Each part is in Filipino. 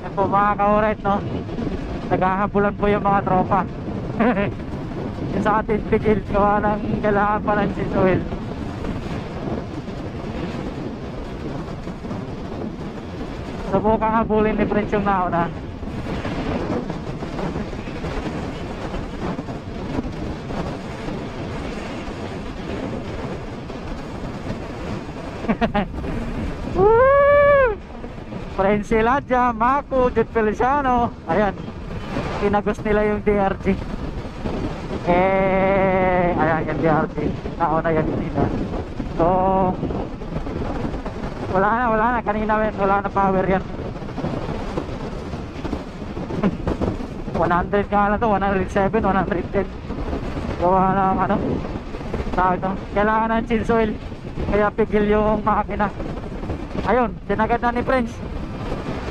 Yan po mga kauret, no? Naghahabulan po yung mga tropa. yung sa atin pigil, gawa ng kailangan pa ng oil. Subukang habulin ni Prince yung nauna. Woo! Prince Elijah, Mako, Jude Feliciano. Ayan. Tinagos nila yung DRG. Eh, ayan yung DRG. Nauna yan nila. So, wala na, wala na. Kanina wala na power yan. 100 nga lang to, 107, 110. Gawa na ano. Tawag to. Kailangan ng oil. Kaya pigil yung makina. Ayun, tinagad na ni Prince.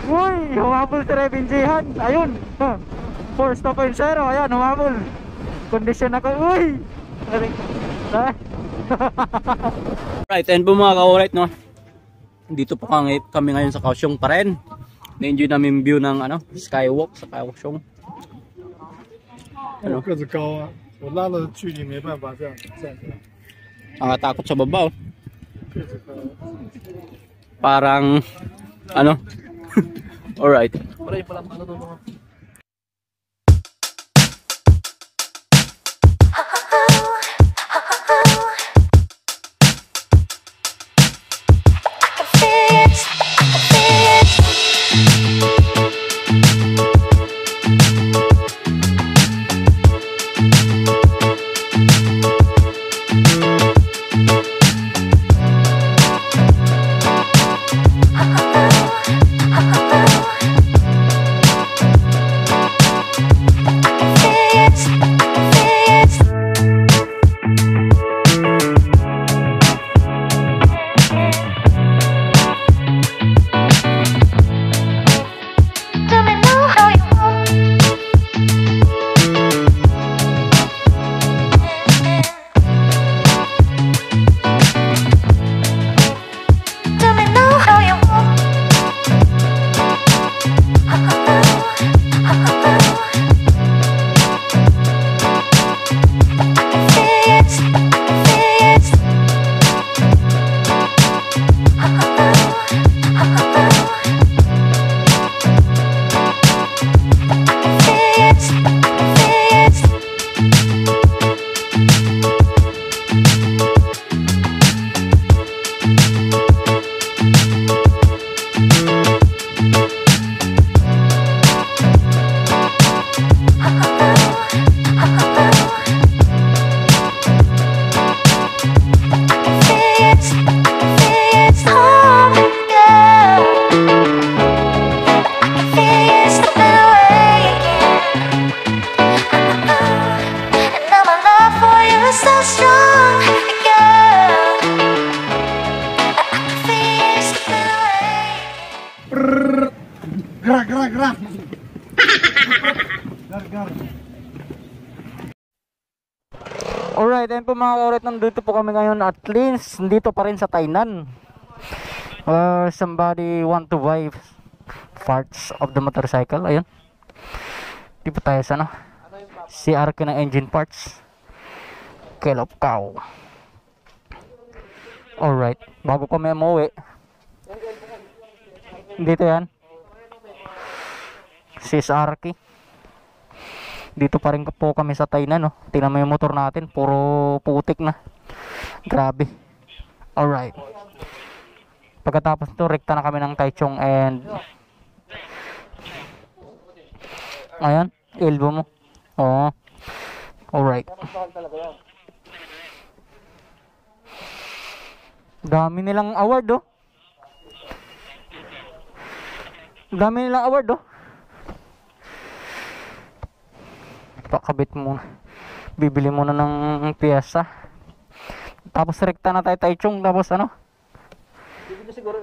Uy, humabol terebinjihan. Ayun. 4 Huh. 4.0. Ayan, humabol. Kondisyon ako. Uy! right, and po mga ka-alright, no? Dito po kami ngayon sa Kaohsiung pa rin. Na-enjoy namin view ng ano, skywalk sa Kaohsiung. Ano? Ang atakot sa baba, oh. Parang, ano, Alright. Tell Alright, ayun po mga kauret, nandito po kami ngayon at least dito pa rin sa Tainan. Uh, somebody want to buy parts of the motorcycle, ayun. Di pa tayo sa ano? CR ka ng engine parts. Kelop cow. Alright, bago kami umuwi. Dito yan. Si SRK. Dito pa rin po kami sa Tainan, no. Tingnan mo yung motor natin, puro putik na. Grabe. Alright. Pagkatapos nito, rekta na kami ng Taichung and Ayan, elbow mo. Oo. Alright. Dami nilang award, oh. Dami nilang award, oh. Pakabit muna. Bibili muna ng piyesa. Tapos rekta na tayo Taichung. Tapos ano?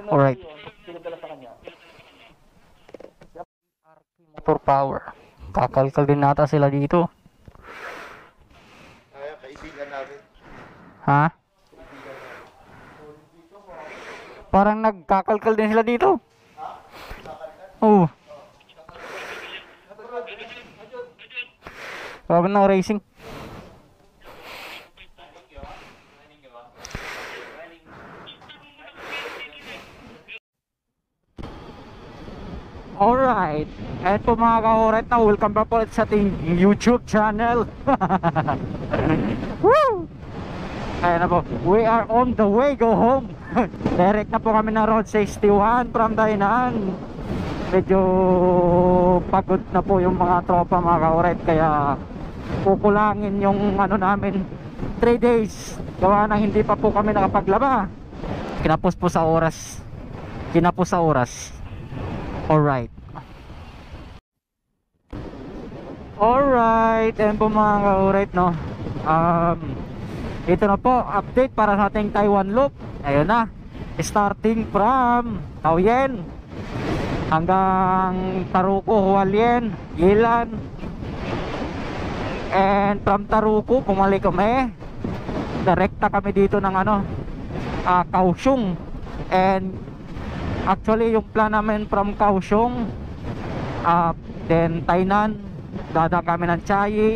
Alright. Motor power. Kakalkal din nata sila dito. Ha? Parang nagkakalkal din sila dito. Oo. Huwag ng racing. Alright. At po mga ka-alright na welcome back ulit sa ating YouTube channel. Woo! Ayan na po. We are on the way. Go home. Direct na po kami ng Road 61 from Dainan. Medyo pagod na po yung mga tropa mga ka-alright. Kaya kukulangin yung ano namin 3 days. Gawa na hindi pa po kami nakapaglaba. Kinapos po sa oras. Kinapos sa oras. Alright. Alright. Ayan po mga ka-alright no. Um, ito na po, update para sa ating Taiwan loop. Ayun na. Starting from Taoyuan hanggang Taruko, Hualien, Yilan. And from Taruko, bumalik kami. Direkta kami dito ng ano, ah, Kaohsiung. And actually yung plan namin from Kaohsiung uh, then Tainan, dadaan kami ng Chiayi,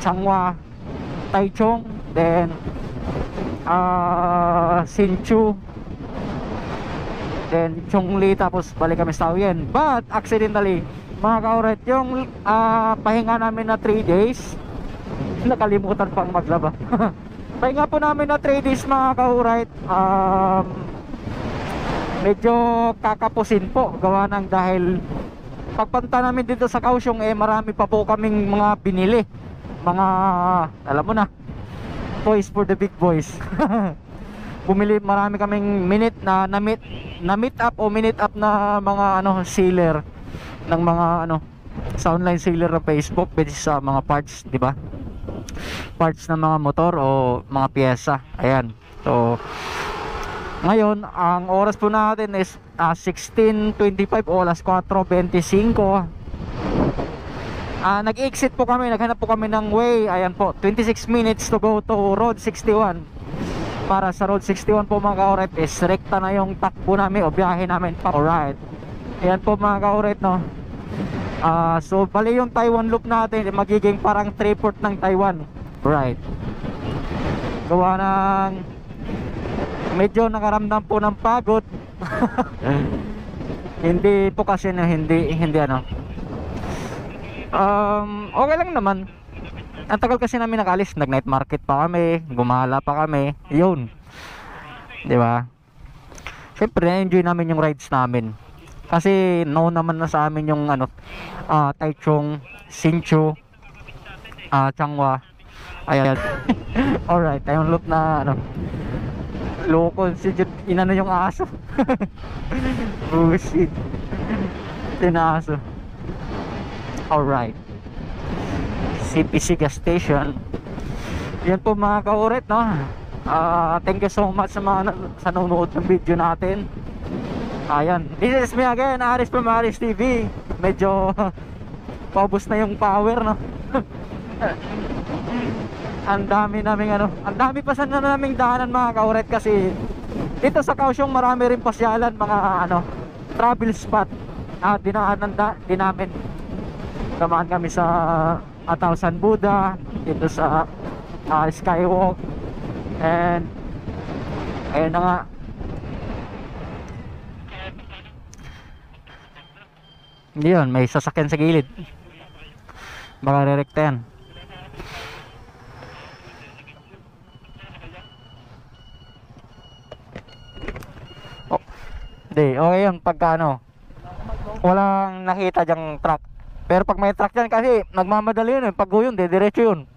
Changhua, Taichung, then uh, Hsinchu, then Chongli, tapos balik kami sa Taoyuan. But accidentally, mga kauret, yung ah, pahinga namin na 3 days, nakalimutan pang maglaba. pahinga po namin na 3 days mga kauret, um, medyo kakapusin po gawa ng dahil pagpunta namin dito sa Kaohsiung eh marami pa po kaming mga binili. Mga alam mo na toys for the big boys. Bumili marami kaming minute na na meet na meet up o minute up na mga ano sealer ng mga ano sa online sealer ng Facebook pwede sa mga parts di ba parts ng mga motor o mga piyesa ayan so ngayon, ang oras po natin is ah, 16.25 o alas 4.25 Ah, nag-exit po kami, naghanap po kami ng way. Ayan po, 26 minutes to go to Road 61. Para sa Road 61 po mga ka-oret is rekta na yung takbo namin o biyahe namin pa alright. Ayan po mga ka-oret no. Ah, so bali yung Taiwan loop natin magiging parang 3-port ng Taiwan. Right. Gawa ng medyo nakaramdam po ng pagod. Hindi po kasi na hindi hindi ano. Um, okay lang naman. Ang tagal kasi namin nakalis nag night market pa kami gumala pa kami. Yun. Di ba? Syempre enjoy namin yung rides namin kasi no naman na sa amin yung ano uh, Taichung Hsinchu uh, Changhua ayan. Alright tayong loop na ano loko si Jud inano yung aso. Bullshit tinaso. Alright. CPC gas station. Yan po mga kauret no? Ah, thank you so much sa mga sa nanonood ng video natin ayan this is me again Aris from Aris TV medyo paubos na yung power no ang dami naming ano, ang dami pa sana naming daanan mga kauret kasi dito sa Kaohsiung marami rin pasyalan mga ano, travel spot. Ah, dinaanan da, din namin. Tamaan kami sa Atausan Buddha, dito sa ah, Skywalk and ayun na nga Hindi yun, may sasakyan sa gilid. Baka re-recta yan. Oh, Hindi, okay yun pagka ano Walang nakita dyang truck Pero pag may truck dyan kasi Nagmamadali yun eh, pag yun, diretso yun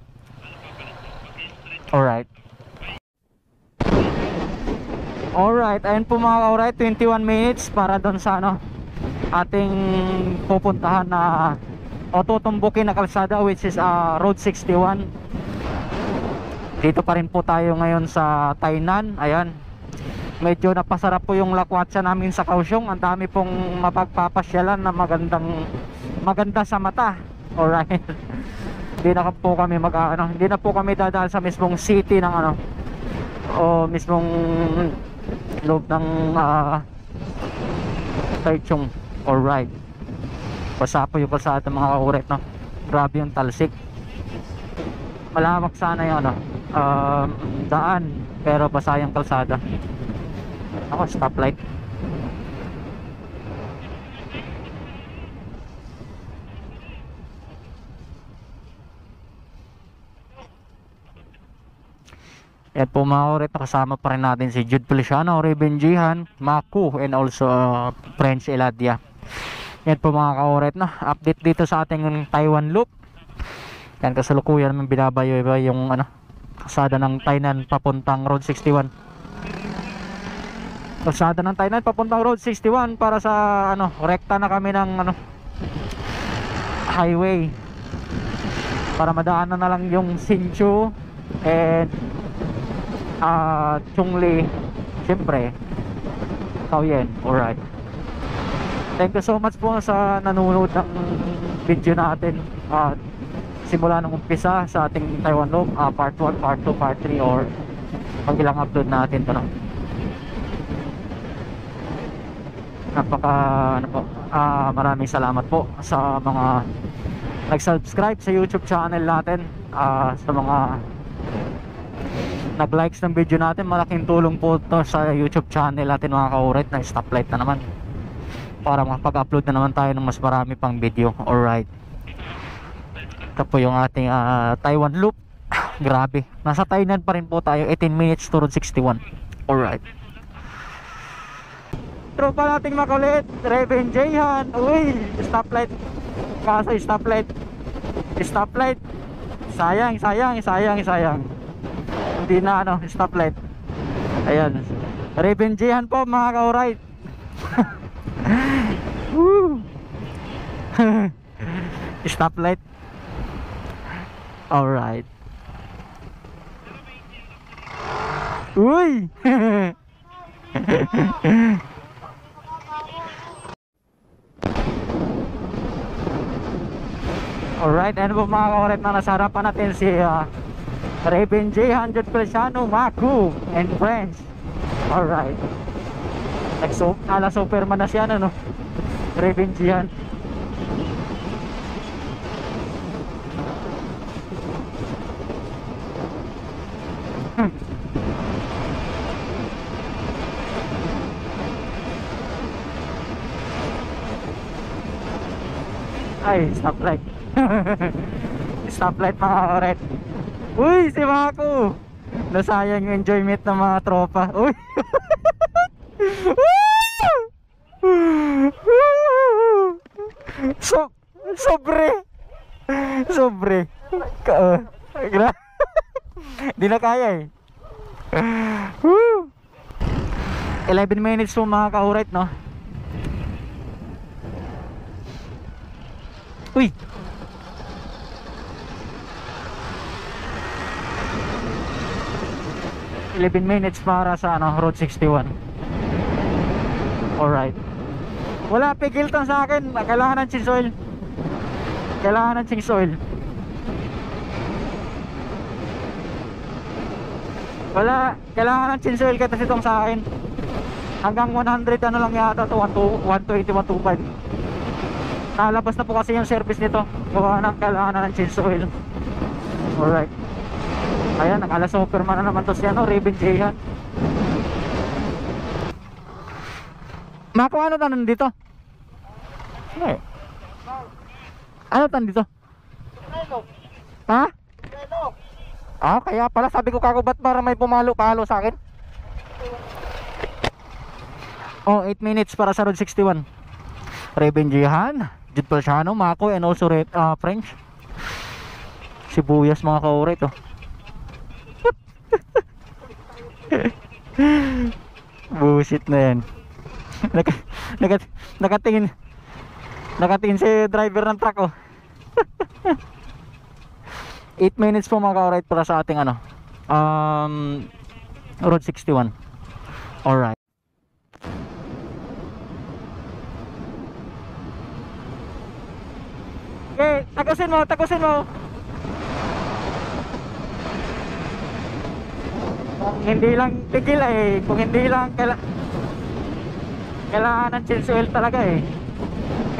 Alright Alright, ayun po mga alright 21 minutes para doon sa ano Ating pupuntahan na O tutumbukin na kalsada which is uh, Road 61 Dito pa rin po tayo ngayon sa Tainan. Ayan. Medyo napasarap po yung lakwatsa namin sa Kaohsiung. Ang dami pong mapagpapasyalan na magandang maganda sa mata. Alright. Hindi na po kami mag ah, ano, hindi na po kami dadaan sa mismong city ng ano o mismong loob ng uh, Taichung alright basa po yung kalsada mga kauret no? Grabe yung talsik. Malawak sana yung ano um, daan pero basa yung kalsada. Ako stoplight. Yan po mga oret, kasama pa rin natin si Jude Feliciano, Raven Jihan, Maku, and also uh, French Eladia. Yan po mga ka-oret na, update dito sa ating Taiwan Loop. Yan kasalukuyan naman binabayo iba yung ano, kasada ng Tainan papuntang Road 61. Kasada ng Tainan papuntang Road 61 para sa ano, rekta na kami ng ano highway. Para madaanan na lang yung Sinchu and ah Chungli siyempre Taoyen alright thank you so much po sa nanonood ng video natin at simula nung umpisa sa ating Taiwan Log ah, part 1, part 2, part 3 or pag ilang upload natin to no? napaka ano po ah, maraming salamat po sa mga nag-subscribe sa YouTube channel natin ah, sa mga nag-likes ng video natin malaking tulong po to sa YouTube channel natin mga kaurit na stoplight na naman para makapag-upload na naman tayo ng mas marami pang video. Alright. Ito po yung ating ah, Taiwan loop. Grabe. Nasa Tainan pa rin po tayo. 18 minutes to road 61 alright. Tropa nating makulit Reven Jayhan uy stoplight. Kaso stoplight. Stoplight. Sayang sayang sayang sayang. Hindi na ano stoplight. Ayan. Revengehan po mga ka-alright! stoplight alright uy alright ano po mga ka-alright na nasa harapan natin si uh, Raven J. 100 Feliciano, Maku, and friends. Alright. Like so, ala Superman na siya, ano? Raven J. yan. Ay, stoplight. stoplight mga oret. Uy, si Mako. Nasayang yung enjoyment ng mga tropa. Uy. so, sobre. Sobre. Ka uh, Di na kaya eh. Woo. 11 minutes po mga kaurit, no? Uy, 11 minutes para sa ano, Road 61 Alright Wala pigil tang sa akin Kailangan ng chin oil Kailangan ng chin oil Wala Kailangan ng chin oil kasi itong sa akin Hanggang 100 ano lang yata to 120, 125 Nalabas na po kasi yung service nito Gawa na kailangan na ng chin oil Alright Ayan, nag-ala Superman na naman to si ano, Raven J yan. Mako, ano tanan dito? Eh. Ano tanan dito? Ha? Ah, kaya pala sabi ko kako ba't para may pumalo-palo sa akin? Oh, 8 minutes para sa Road 61. Raven Jihan, Jude Pelciano, Mako, and also Re uh, French. Sibuyas mga kaurit oh. Bullshit na yan. Naka, naka, nakatingin nakatingin si driver ng truck oh. 8 minutes po mga ka-alright para sa ating ano um, road 61 alright. Okay tagusin mo tagusin mo. Kung hindi lang tigil eh kung hindi lang kaila kailangan ng change oil talaga eh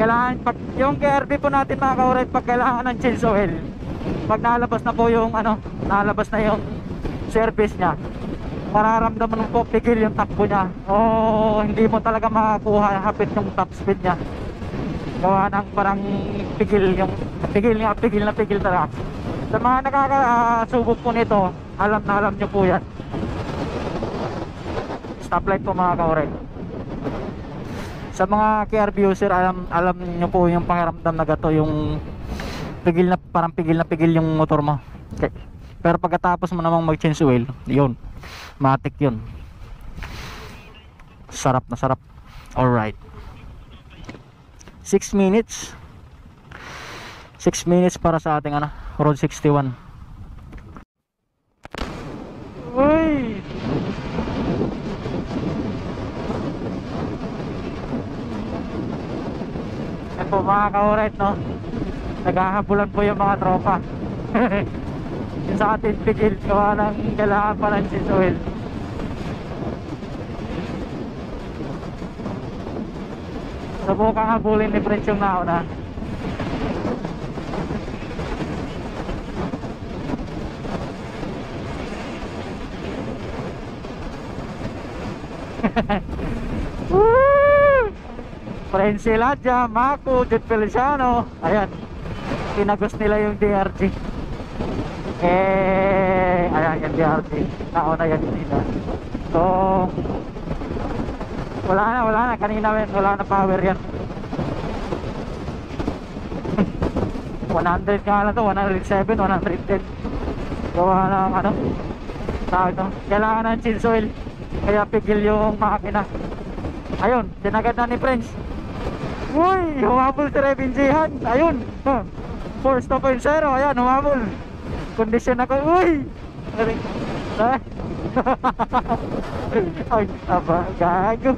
kailangan pag yung KRB po natin mga kauret pag kailangan ng change oil pag nalabas na po yung ano nalabas na yung service niya mararamdaman mo po pigil yung takbo niya. O hindi mo talaga makakuha hapit yung top speed niya. Gawa ng parang pigil yung pigil nga pigil na pigil talaga. Sa mga nakakasubok po nito alam na alam nyo po yan. Stoplight po mga kaore sa mga KRB user alam alam nyo po yung pakiramdam na gato yung pigil na parang pigil na pigil yung motor mo. Okay. pero pagkatapos mo namang mag change oil yun matik yun. Sarap na sarap. Alright. 6 minutes. 6 minutes para sa ating ano road 61 Uy! Yan po mga kauret no? Naghahabulan po yung mga tropa. Yung sa atin pigil Gawa ng kailangan pa ng sisuil Subukang habulin ni Prince yung nauna Prensi Ladja, Mako, Jude Feliciano. Ayan Pinagos nila yung DRG Eh Ayan yung DRG Nauna yan nila So Wala na, wala na. Kanina wala na power yan. 100 nga lang to 107, 110 Gawa ng ano Tawag to. Kailangan ng chin oil Kaya pigil yung makina. Ayun, tinagad na ni Prince Uy, humabol si Revin Jihan. Ayun, huh. Force 2.0 Ayan, humabol. Kondisyon ako, uy! Galing. Ah. Ay, aba, gago.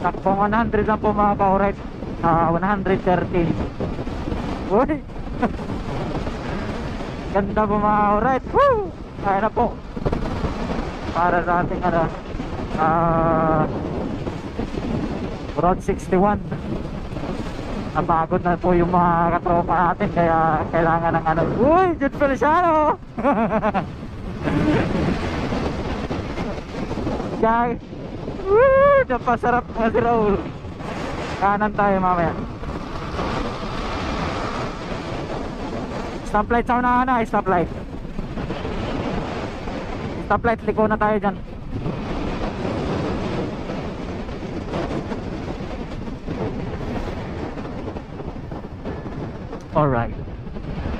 Takpong 100 lang po mga ka-alright. Ah, 130 Uy! Ganda po mga alright Woo! Kaya na po Para sa ating ano ah Road 61 Napagod na po yung mga katropa natin Kaya kailangan ng ano Uy! Jude Feliciano! Gag Woo! Napasarap nga si Raul Kanan tayo mamaya Stoplight sa unahan na, stoplight. Stoplight, liko na tayo dyan. Alright.